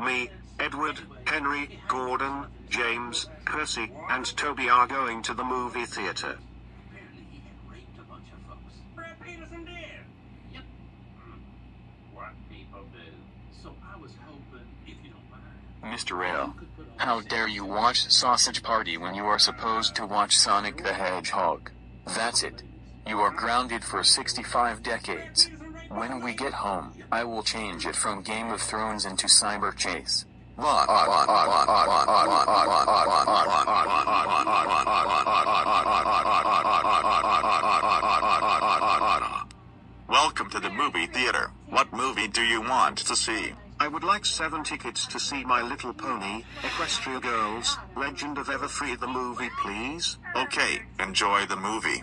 me, Edward, Henry, Gordon, James, Percy, and Toby are going to the movie theater. Apparently he had raped a bunch of folks. Brad Peterson did. Yep. Hmm. What people do. So I was hoping, if you don't mind, Mr. Rail, you could put on how dare you watch Sausage Party when you are supposed to watch Sonic the Hedgehog? That's it. You are grounded for 65 decades. When we get home, I will change it from Game of Thrones into Cyber Chase. Welcome to the movie theater. What movie do you want to see? I would like seven tickets to see My Little Pony, Equestria Girls, Legend of Everfree the movie please. Okay, enjoy the movie.